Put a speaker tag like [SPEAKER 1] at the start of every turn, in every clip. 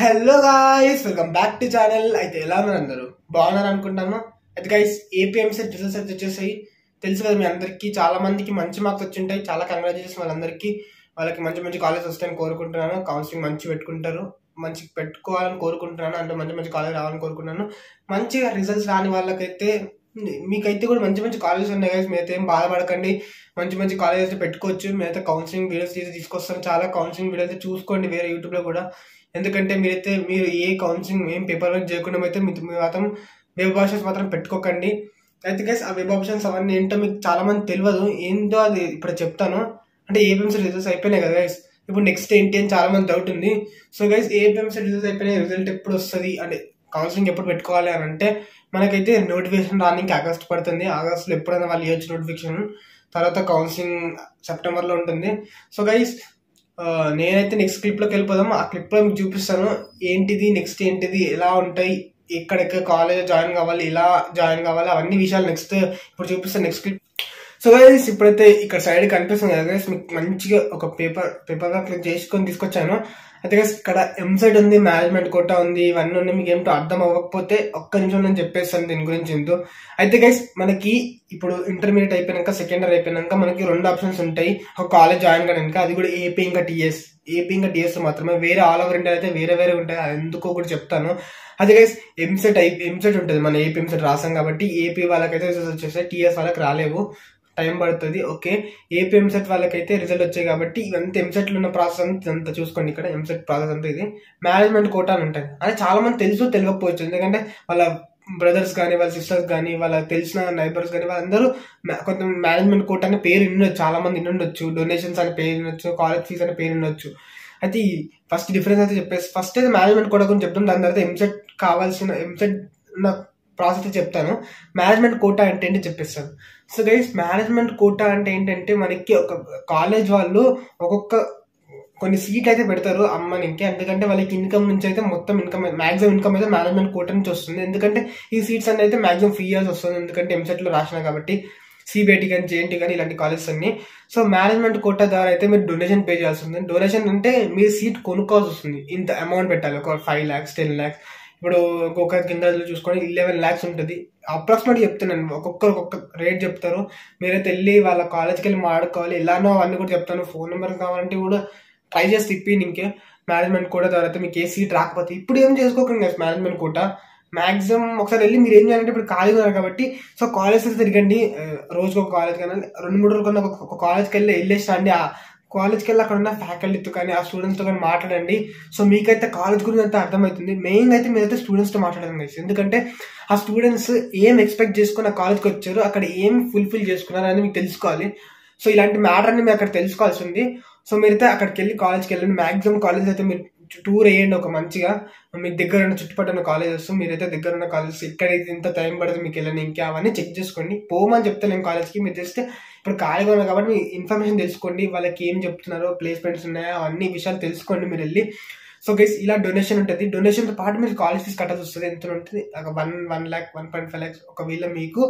[SPEAKER 1] Hello guys welcome back to channel అయితే ఎలా ఉన్నారు అందరూ? బాగున్నారు అనుకుంటాను అయితే గైస్ ఏపీఎంసీ రిజల్ట్స్ అయితే వచ్చేసాయి. తెలుసు కదా మీ అందరికీ చాలా మందికి మంచి మార్క్స్ వచ్చి ఉంటాయి చాలా కంగ్రాచులేషన్స్ వాళ్ళందరికీ. వాళ్ళకి మంచి మంచి కాలేజ్ వస్తాయని కోరుకుంటున్నాను. కౌన్సిలింగ్ మంచి పెట్టుకుంటారు. మంచి పెట్టుకోవాలని కోరుకుంటున్నాను. అంటే మంచి మంచి కాలేజ్ రావాలని కోరుకుంటున్నాను. మంచిగా రిజల్ట్స్ రాని వాళ్ళకైతే మీకైతే కూడా మంచి మంచి కాలేజెస్ ఉన్నాయి గైస్ మీరైతే ఏం బాధపడకండి. మంచి మంచి కాలేజెస్ పెట్టుకోవచ్చు. మీరైతే కౌన్సిలింగ్ వీడియోస్ తీసి తీసుకొస్తాను చాలా కౌన్సిలింగ్ వీడియోస్ అయితే చూసుకోండి వేరే యూట్యూబ్లో కూడా. ఎందుకంటే మీరైతే మీరు ఏ కౌన్సిలింగ్ ఏం పేపర్ వర్క్ చేయకుండా అయితే మీ మీ మాత్రం వెబ్ ఆప్షన్స్ మాత్రం పెట్టుకోకండి. అయితే గైస్ ఆ వెబ్ ఆప్షన్స్ అవన్నీ ఏంటో మీకు చాలామంది తెలియదు ఏంటో అది ఇప్పుడు చెప్తాను. అంటే ఏపీఎంసీ రిజల్ట్స్ అయిపోయినాయి కదా గైస్ ఇప్పుడు నెక్స్ట్ ఏంటి అని చాలామంది డౌట్ ఉంది. సో గైస్ ఏపీఎంసీ రిజల్ట్స్ అయిపోయినాయి రిజల్ట్ ఎప్పుడు వస్తుంది? అంటే కౌన్సిలింగ్ ఎప్పుడు పెట్టుకోవాలి అని అంటే మనకైతే నోటిఫికేషన్ రానికి ఆగస్ట్ పడుతుంది. ఆగస్ట్లో ఎప్పుడైనా వాళ్ళు ఇవ్వచ్చు నోటిఫికేషన్ తర్వాత కౌన్సిలింగ్ సెప్టెంబర్లో ఉంటుంది. సో గైస్ నేనైతే నెక్స్ట్ క్లిప్లోకి వెళ్ళిపోదాం ఆ క్లిప్లో మీకు చూపిస్తాను. ఏంటిది నెక్స్ట్ ఏంటిది ఎలా ఉంటాయి ఎక్కడెక్కడ కాలేజ్ జాయిన్ కావాలి ఎలా జాయిన్ కావాలి అవన్నీ విషయాలు నెక్స్ట్ ఇప్పుడు చూపిస్తాను నెక్స్ట్ క్లిప్ సో గైస్ ఇప్పుడైతే ఇక్కడ సైడ్ కనిపిస్తుంది కదా గైస్ మీకు మంచిగా ఒక పేపర్ పేపర్ క్లిక్ చేసుకొని తీసుకొచ్చాను. అయితే గైస్ ఇక్కడ ఎంసెట్ ఉంది మేనేజ్మెంట్ కోటా ఉంది ఇవన్నీ ఉన్నాయి. మీకు ఏమిటో అర్థం అవ్వకపోతే ఒక్క నిమిషం నేను చెప్పేస్తాను దీని గురించి ఎంతో అయితే గైస్ మనకి ఇప్పుడు ఇంటర్మీడియట్ అయిపోయాక సెకండ్ ఇయర్ అయిపోయాక మనకి రెండు ఆప్షన్స్ ఉంటాయి. ఒక కాలేజ్ జాయిన్ కనుక అది కూడా ఏపీ ఇంకా టీఎస్ ఏపీ ఇంకా టీఎస్ మాత్రమే. వేరే ఆల్ ఓవర్ ఇండియా అయితే వేరే వేరే ఉంటాయి. ఎందుకో కూడా చెప్తాను. అది గైస్ ఎంసెట్ అయి ఎంసెట్ ఉంటుంది. మన ఏపీ ఎంసెట్ రాసాం కాబట్టి ఏపీ వాళ్ళకైతే రిజల్ట్ వచ్చేసాయి టీఎస్ వాళ్ళకి రాలేవు. టైం పడుతుంది. ఓకే ఏపీ ఎంసెట్ వాళ్ళకైతే రిజల్ట్ వచ్చాయి కాబట్టి ఇవంతా ఎంసెట్లో ఉన్న ప్రాసెస్ అంతా చూసుకోండి ఇక్కడ. ఎంసెట్ ప్రాసెస్ అంతా ఇది. మేనేజ్మెంట్ కోటా అని ఉంటుంది. అది చాలా మంది తెలుసు తెలియకపోవచ్చు. ఎందుకంటే వాళ్ళ బ్రదర్స్ కానీ వాళ్ళ సిస్టర్స్ కానీ వాళ్ళ తెలిసిన నైబర్స్ కానీ వాళ్ళందరూ కొంత మేనేజ్మెంట్ కోట అనే పేరు వినొచ్చు. చాలా మంది వినుండొచ్చు. డొనేషన్స్ అని పేరు వినొచ్చు. కాలేజ్ ఫీజ్ అనే పేరు వినొచ్చు. అయితే ఫస్ట్ డిఫరెన్స్ అయితే చెప్పేసి ఫస్ట్ అయితే మేనేజ్మెంట్ కోట గురించి చెప్తాం దాని తర్వాత ఎంసెట్ కావాల్సిన ఎంసెట్ ఉన్న ప్రాసెస్ చెప్తాను. మేనేజ్మెంట్ కోటా అంటే ఏంటి చెప్పేస్తాను. సో గైస్ మేనేజ్మెంట్ కోటా అంటే ఏంటంటే మనకి ఒక కాలేజ్ వాళ్ళు ఒక్కొక్క కొన్ని సీట్లు అయితే పెడతారు అమ్మనికి ఎందుకంటే వాళ్ళకి ఇన్కమ్ నుంచి అయితే మొత్తం ఇన్కమ్ మాక్సిమం ఇన్కమ్ అయితే మేనేజ్మెంట్ కోట నుంచి వస్తుంది. ఎందుకంటే ఈ సీట్స్ అన్ని అయితే మాక్సిమం ఫ్రీ ఇయర్స్ వస్తుంది. ఎందుకంటే ఎంసెట్లో రాసిన కాబట్టి. సిబిఐటి కానీ జేఎన్టీ కానీ ఇలాంటి కాలేజెస్ అన్ని. సో మేనేజ్మెంట్ కోటా ద్వారా అయితే మీరు డొనేషన్ పే చేయాల్సి ఉంది డొనేషన్ అంటే మీరు సీట్ కొనుక్కోవాల్సి వస్తుంది. ఇంత అమౌంట్ పెట్టాలి. ఒక ఫైవ్ ల్యాక్స్ టెన్ ల్యాక్స్ ఇప్పుడు ఒక్కొక్క కింద చూసుకొని ఇలెవెన్ ల్యాక్స్ ఉంటుంది. అప్రాక్సిమేట్ చెప్తున్నాను. ఒక్కొక్కరు ఒక్కొక్క రేట్ చెప్తారు. మీరైతే వెళ్ళి వాళ్ళ కాలేజ్కి వెళ్ళి మాడుకోవాలి ఎలానో అవన్నీ కూడా చెప్తాను. ఫోన్ నెంబర్ కావాలంటే కూడా ట్రై చేసి తిప్పి ఇంకే మేనేజ్మెంట్ కూడా తర్వాత మీకు ఏ సీట్ రాకపోతే ఇప్పుడు ఏం చేసుకోకండి కదా మేనేజ్మెంట్ కూడా మాక్సిమం ఒకసారి వెళ్ళి మీరు ఏం చేయాలంటే ఇప్పుడు ఖాళీ ఉన్నారు కాబట్టి సో కాలేజెస్ తిరగండి. రోజుకి ఒక కాలేజ్ కానీ రెండు మూడు రోజులు ఒక కాలేజ్కి వెళ్ళి వెళ్ళేసి రండి ఆ కాలేజ్కి వెళ్ళి అక్కడ ఉన్న ఫ్యాకల్టీతో కానీ ఆ స్టూడెంట్స్తో కానీ మాట్లాడండి. సో మీకైతే కాలేజ్ గురించి అంతా అర్థమవుతుంది. మెయిన్ అయితే మీరైతే స్టూడెంట్స్తో మాట్లాడడం గైస్ ఎందుకంటే ఆ స్టూడెంట్స్ ఏం ఎక్స్పెక్ట్ చేసుకుని ఆ కాలేజ్కి వచ్చారు అక్కడ ఏం ఫుల్ఫిల్ చేసుకున్నారు అని మీకు తెలుసుకోవాలి. సో ఇలాంటి మ్యాటర్ అన్ని మీరు అక్కడ తెలుసుకోవాల్సి ఉంది. సో మీరైతే అక్కడికి వెళ్ళి కాలేజ్కి వెళ్ళండి మాక్సిమం కాలేజ్ అయితే మీరు టూర్ వేయండి ఒక మంచిగా. మీకు దగ్గర ఉన్న చుట్టుపక్కల కాలేజెస్ మీరైతే దగ్గర ఉన్న కాలేజెస్ ఎక్కడైతే ఇంత టైం పడుతుంది మీకు వెళ్ళండి ఇంకా అవన్నీ చెక్ చేసుకోండి. పోమని చెప్తాను నేను కాలేజ్కి మీరు జస్ట్ ఇప్పుడు ఖాళీగా ఉన్నారు కాబట్టి మీ ఇన్ఫర్మేషన్ తెలుసుకోండి వాళ్ళకి ఏం చెప్తున్నారో ప్లేస్మెంట్స్ ఉన్నాయో అవన్నీ విషయాలు తెలుసుకోండి మీరు వెళ్ళి. సో గైస్ ఇలా డొనేషన్ ఉంటుంది. డొనేషన్తో పాటు మీరు కాలేజ్ ఫీజు కట్టాల్సి వస్తుంది. ఎంత ఉంటుంది? ఒక one one lakh one point five lakhs. ఒకవేళ మీకు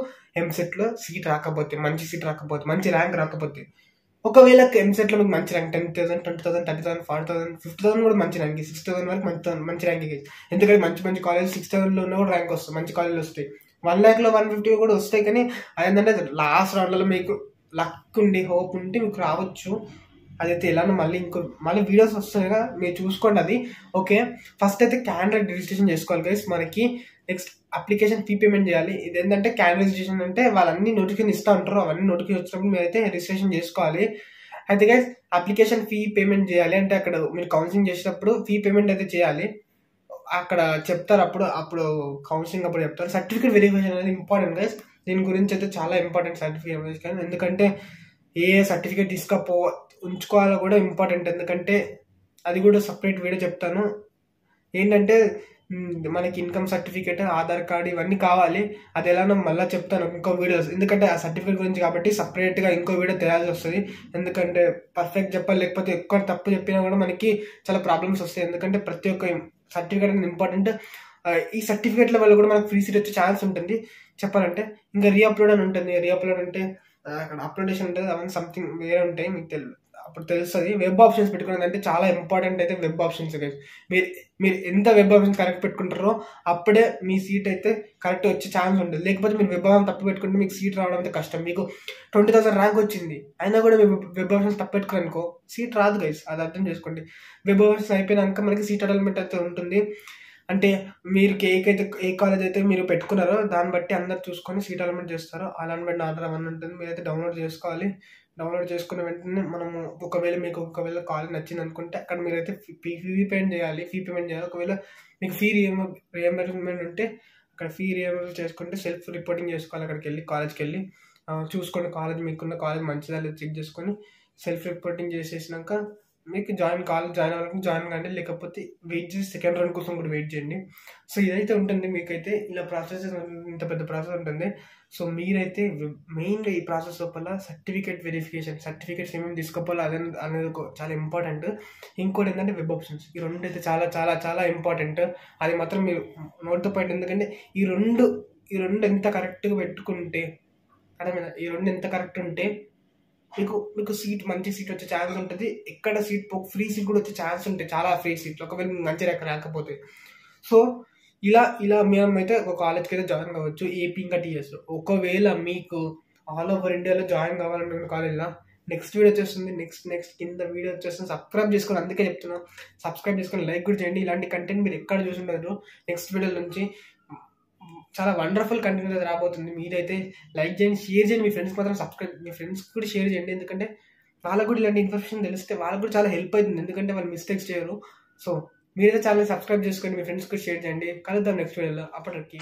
[SPEAKER 1] ఎంసెట్లో సీట్ రాకపోతే మంచి సీట్ రాకపోతే మంచి ర్యాంక్ రాకపోతే ఒకవేళ ఎంసెట్లో మీకు మంచి rank ten thousand twenty thousand thirty thousand forty thousand fifty thousand కూడా మంచి ర్యాంక్ సిక్స్ థౌసండ్ వరకు మంచి మంచి ర్యాంక్ ఎందుకంటే మంచి మంచి కాలేజ్ సిక్స్ థౌసండ్లో ఉన్న కూడా ర్యాంక్ వస్తుంది. మంచి కాలేజ్ వస్తాయి. వన్ ల్యాక్లో వన్ ఫిఫ్టీ కూడా వస్తాయి కానీ అదేంటంటే లాస్ట్ రౌండ్లలో మీకు లక్ ఉండి హోప్ ఉంటే మీకు రావచ్చు. అదైతే ఎలానో మళ్ళీ ఇంకో మళ్ళీ వీడియోస్ వస్తున్నాయిగా మీరు చూసుకోండి అది. ఓకే? ఫస్ట్ అయితే క్యాండిడేట్ రిజిస్ట్రేషన్ చేసుకోవాలి గైస్ మనకి నెక్స్ట్ అప్లికేషన్ ఫీ పేమెంట్ చేయాలి. ఇది ఏంటంటే క్యాన్ రిజిస్ట్రేషన్ అంటే వాళ్ళన్ని నోటిఫికేషన్ ఇస్తూ ఉంటారు. అవన్నీ నోటిఫికేషన్ వచ్చినప్పుడు మీరైతే రిజిస్ట్రేషన్ చేసుకోవాలి. అయితే గైస్ అప్లికేషన్ ఫీ పేమెంట్ చేయాలి. అంటే అక్కడ మీరు కౌన్సిలింగ్ చేసేటప్పుడు ఫీ పేమెంట్ అయితే చేయాలి. అక్కడ చెప్తారు అప్పుడు అప్పుడు కౌన్సిలింగ్ అప్పుడు చెప్తారు. సర్టిఫికేట్ వెరిఫికేషన్ అనేది ఇంపార్టెంట్ గైస్ దీని గురించి అయితే చాలా ఇంపార్టెంట్ సర్టిఫికేట్ వెరిఫికేషన్ ఎందుకంటే ఏ సర్టిఫికేట్ తీసుకపో ఉంచుకోవాలో కూడా ఇంపార్టెంట్ ఎందుకంటే అది కూడా సపరేట్ వీడియో చెప్తాను. ఏంటంటే మనకి ఇన్కమ్ సర్టిఫికేట్ ఆధార్ కార్డ్ ఇవన్నీ కావాలి. అది ఎలానో మళ్ళీ చెప్తాను ఇంకో వీడియోస్ ఎందుకంటే ఆ సర్టిఫికేట్ గురించి కాబట్టి సపరేట్గా ఇంకో వీడియో తెలియాల్సి వస్తుంది. ఎందుకంటే పర్ఫెక్ట్ చెప్పాలి లేకపోతే ఎక్కువ తప్పు చెప్పినా కూడా మనకి చాలా ప్రాబ్లమ్స్ వస్తాయి. ఎందుకంటే ప్రతి ఒక్క సర్టిఫికేట్ అనేది ఇంపార్టెంట్ ఈ సర్టిఫికేట్ల వల్ల కూడా మనకు ఫ్రీ సీట్ వచ్చే ఛాన్స్ ఉంటుంది. చెప్పాలంటే ఇంకా రీఅప్లోడ్ అని ఉంటుంది. రీఅప్లోడ్ అంటే అక్కడ అప్లోడేషన్ ఉంటుంది. అవన్నీ సంథింగ్ వేరే ఉంటాయి మీకు తెలియదు అప్పుడు తెలుస్తుంది. వెబ్ ఆప్షన్స్ పెట్టుకునేదంటే అంటే చాలా ఇంపార్టెంట్ అయితే వెబ్ ఆప్షన్స్ గైస్ మీరు మీరు ఎంత వెబ్ ఆప్షన్స్ కరెక్ట్ పెట్టుకుంటారో అప్పుడే మీ సీట్ అయితే కరెక్ట్ వచ్చే ఛాన్స్ ఉంటుంది. లేకపోతే మీరు వెబ్ ఆప్షన్ తప్పు పెట్టుకుంటే మీకు సీట్ రావడం అయితే కష్టం. మీకు ట్వంటీ థౌసండ్ ర్యాంక్ వచ్చింది. అయినా కూడా మీరు వెబ్ ఆప్షన్స్ తప్పు పెట్టుకుని అనుకో సీట్ రాదు గైస్ అది అర్థం చేసుకోండి. వెబ్ ఆప్షన్స్ అయిపోయినాక మనకి సీట్ అడల్మెంట్ అయితే ఉంటుంది. అంటే మీరు ఏకైతే ఏ కాలేజ్ అయితే మీరు పెట్టుకున్నారో దాన్ని బట్టి అందరు చూసుకొని సీట్ అలైన్మెంట్ చేస్తారో బట్టి ఆర్డర్ అవన్నీ ఉంటుంది. మీరైతే డౌన్లోడ్ చేసుకోవాలి. డౌన్లోడ్ చేసుకున్న వెంటనే మనము ఒకవేళ మీకు ఒకవేళ కాలేజ్ నచ్చింది అనుకుంటే అక్కడ మీరైతే ఫీ ఫీ పేమెంట్ చేయాలి. ఫీ పేమెంట్ చేయాలి. ఒకవేళ మీకు ఫీ రియంబ రియంబర్స్మెంట్ ఉంటే అక్కడ ఫీ రియంబర్స్ చేసుకుంటే సెల్ఫ్ రిపోర్టింగ్ చేసుకోవాలి అక్కడికి వెళ్ళి కాలేజ్కి వెళ్ళి. చూసుకోండి కాలేజ్ మీకున్న కాలేజ్ మంచిదా లేదా చెక్ చేసుకొని సెల్ఫ్ రిపోర్టింగ్ చేసేసినాక మీకు జాయిన్ కాలేజ్ జాయిన్ అవ్వాలంటే జాయిన్ కానీ లేకపోతే వెయిట్ చేసి సెకండ్ రౌండ్ కోసం కూడా వెయిట్ చేయండి. సో ఇదైతే ఉంటుంది. మీకైతే ఇలా ప్రాసెస్ ఇంత పెద్ద ప్రాసెస్ ఉంటుంది. సో మీరైతే మెయిన్గా ఈ ప్రాసెస్ లోపల సర్టిఫికేట్ వెరిఫికేషన్ సర్టిఫికేట్స్ ఏమేమి తీసుకోవాలి అదే అనేది ఒక చాలా ఇంపార్టెంట్ ఇంకోటి ఏంటంటే వెబ్ ఆప్షన్స్ ఈ రెండు అయితే చాలా చాలా చాలా ఇంపార్టెంట్ అది మాత్రం మీరు నోట్తో పాయింట్ ఎందుకంటే ఈ రెండు ఈ రెండు ఎంత కరెక్ట్గా పెట్టుకుంటే అర్థమైందా? ఈ రెండు ఎంత కరెక్ట్ ఉంటే మీకు మీకు సీట్ మంచి సీట్ వచ్చే ఛాన్స్ ఉంటుంది. ఎక్కడ సీట్ ఫ్రీ సీట్ కూడా వచ్చే ఛాన్స్ ఉంటాయి. చాలా ఫ్రీ సీట్లు ఒకవేళ మంచి ర్యాంక్ రాకపోతే. సో ఇలా ఇలా మేము అయితే ఒక కాలేజ్కి అయితే జాయిన్ కావచ్చు. ఏపీ ఇంకా టీఎస్ ఒకవేళ మీకు ఆల్ ఓవర్ ఇండియాలో జాయిన్ కావాలనుకున్న కాలేజ్లో నెక్స్ట్ వీడియో వచ్చేస్తుంది. నెక్స్ట్ నెక్స్ట్ కింద వీడియో వచ్చేస్తుంది. సబ్స్క్రైబ్ చేసుకుని అందుకే చెప్తున్నా. సబ్స్క్రైబ్ చేసుకొని లైక్ కూడా చేయండి. ఇలాంటి కంటెంట్ మీరు ఎక్కడ చూసుంటారు నెక్స్ట్ వీడియో నుంచి చాలా వండర్ఫుల్ కంటెంట్ అయితే రాబోతుంది. మీరైతే లైక్ చేయండి షేర్ చేయండి. మీ ఫ్రెండ్స్ మాత్రం సబ్స్క్రైబ్ మీ ఫ్రెండ్స్ కూడా షేర్ చేయండి. ఎందుకంటే వాళ్ళకు కూడా ఇలాంటి ఇన్ఫర్మేషన్ తెలిస్తే వాళ్ళకు కూడా చాలా హెల్ప్ అవుతుంది. ఎందుకంటే వాళ్ళు మిస్టేక్స్ చేయరు. సో మీరైతే ఛానల్ సబ్స్క్రైబ్ చేసుకోండి. మీ ఫ్రెండ్స్ కూడా షేర్ చేయండి. కలుద్దాం నెక్స్ట్ వీడియోలో అప్పటికి.